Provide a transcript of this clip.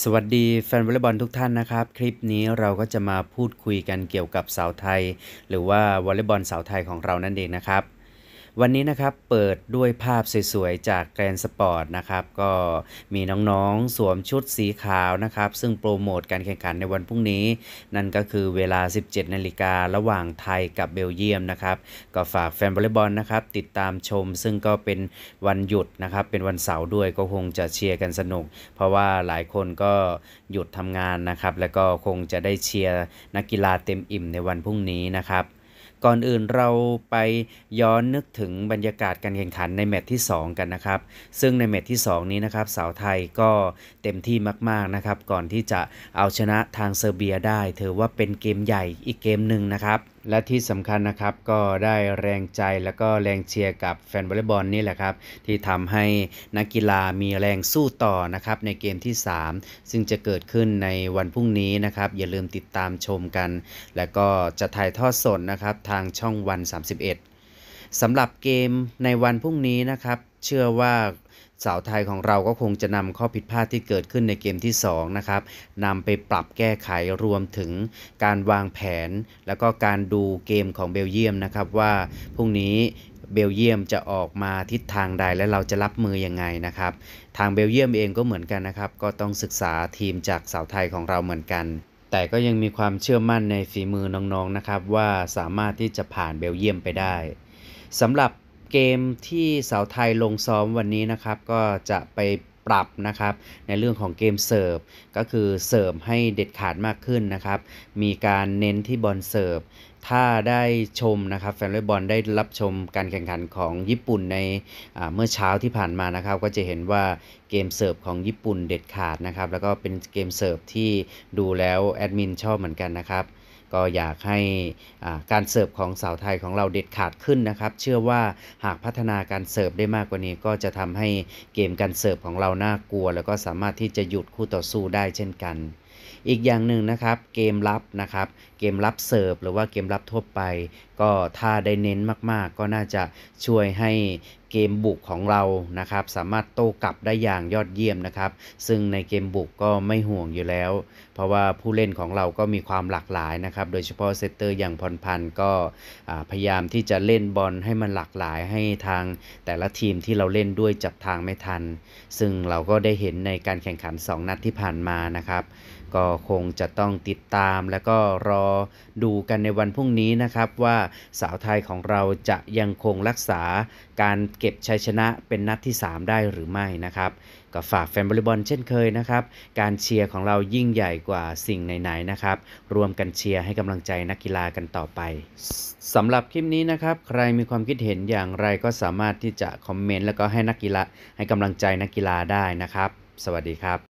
สวัสดีแฟนวอลเลย์บอลทุกท่านนะครับ คลิปนี้เราก็จะมาพูดคุยกันเกี่ยวกับสาวไทย หรือว่าวอลเลย์บอลสาวไทยของเรานั่นเองนะครับ วันนี้นะครับเปิดด้วยภาพสวยๆ จาก Grand Sport นะครับก็มีน้องๆ สวมชุดสีขาวนะครับ ซึ่งโปรโมทการแข่งขันในวันพรุ่งนี้ นั่นก็คือเวลา 17 นาฬิการะหว่างไทยกับเบลเยียมนะครับ ก็ฝากแฟนวอลเลย์บอลนะครับติดตามชม ซึ่งก็เป็นวันหยุดนะครับเป็นวันเสาร์ด้วยก็คงจะเชียร์กันสนุก เพราะว่าหลายคนก็หยุดทำงานนะครับ แล้วก็คงจะได้เชียร์นักกีฬาเต็มอิ่มในวันพรุ่งนี้นะครับ ก่อนอื่นเราไปย้อนนึกถึงบรรยากาศการแข่งขันในแมตช์ที่ 2 กันนะครับ ซึ่งในแมตช์ที่ 2 นี้นะครับสาวไทยก็เต็มที่มากๆนะครับ ก่อนที่จะเอาชนะทางเซอร์เบียได้ ถือว่าเป็นเกมใหญ่อีกเกมหนึ่งนะครับ และที่สำคัญนะครับก็ได้แรงใจแล้วก็แรงเชียร์กับแฟนวอลเลย์บอลนี่แหละครับ ที่ทำให้นักกีฬามีแรงสู้ต่อนะครับในเกมที่ 3 ซึ่งจะเกิดขึ้นในวันพรุ่งนี้นะครับ อย่าลืมติดตามชมกัน แล้วก็จะถ่ายทอดสดนะครับทางช่องวัน 31สำหรับเกมในวันพรุ่งนี้นะครับ เชื่อว่า สาวไทยของเราก็คงจะนำข้อผิดพลาดที่เกิดขึ้นในเกมที่2นะครับนำไปปรับแก้ไขรวมถึงการวางแผน แล้วก็การดูเกมของเบลเยียมนะครับว่าพรุ่งนี้เบลเยียมจะออกมาทิศทางใดและเราจะรับมือยังไงนะครับ ทางเบลเยียมเองก็เหมือนกันนะครับ ก็ต้องศึกษาทีมจากสาวไทยของเราเหมือนกัน แต่ก็ยังมีความเชื่อมั่นในฝีมือน้องๆนะครับ ว่าสามารถที่จะผ่านเบลเยียมไปได้สำหรับ เกมที่สาวไทยลงซ้อมวันนี้นะครับ ก็จะไปปรับนะครับในเรื่องของเกมเสิร์ฟก็คือเสิร์ฟให้เด็ดขาดมากขึ้นนะครับ มีการเน้นที่บอลเสิร์ฟถ้าได้ชมนะครับแฟนวอลเลย์บอลได้รับชมการแข่งขันของญี่ปุ่นในเมื่อเช้าที่ผ่านมานะครับ ก็จะเห็นว่าเกมเสิร์ฟของญี่ปุ่นเด็ดขาดนะครับ แล้วก็เป็นเกมเสิร์ฟที่ดูแล้วแอดมินชอบเหมือนกันนะครับ ก็อยากให้การเสิร์ฟของสาวไทยของเราเด็ดขาดขึ้นนะครับ เชื่อว่าหากพัฒนาการเสิร์ฟได้มากกว่านี้ ก็จะทำให้เกมการเสิร์ฟของเราน่ากลัว แล้วก็สามารถที่จะหยุดคู่ต่อสู้ได้เช่นกันอีกอย่างหนึ่งนะครับเกมรับนะครับเกมรับเสิร์ฟหรือว่าเกมรับทั่วไป ก็ถ้าได้เน้นมากๆ ก็น่าจะช่วยให้เกมบุกของเรานะครับ สามารถโต้กลับได้อย่างยอดเยี่ยมนะครับ ซึ่งในเกมบุกก็ไม่ห่วงอยู่แล้ว เพราะว่าผู้เล่นของเราก็มีความหลากหลายนะครับ โดยเฉพาะเซตเตอร์อย่างพรพันธ์ก็พยายามที่จะเล่นบอลให้มันหลากหลายให้ทางแต่ละทีมที่เราเล่นด้วยจับทางไม่ทัน ซึ่งเราก็ได้เห็นในการแข่งขัน 2 นัดที่ผ่านมานะครับก็คงจะต้องติดตามแล้วก็รอดูกันในวันพรุ่งนี้นะครับว่าสาวไทยของเราจะยังคงรักษาการเก็บชัยชนะเป็นนัดที่ 3 ได้หรือไม่นะครับก็ฝากแฟนบอลบอลเช่นเคยนะครับ การเชียร์ของเรายิ่งใหญ่กว่าสิ่งไหนๆนะครับ รวมกันเชียร์ให้กำลังใจนักกีฬากันต่อไปสำหรับคลิปนี้นะครับ ใครมีความคิดเห็นอย่างไรก็สามารถที่จะคอมเมนต์แล้วก็ให้นักกีฬาให้กำลังใจนักกีฬาได้นะครับ สวัสดีครับ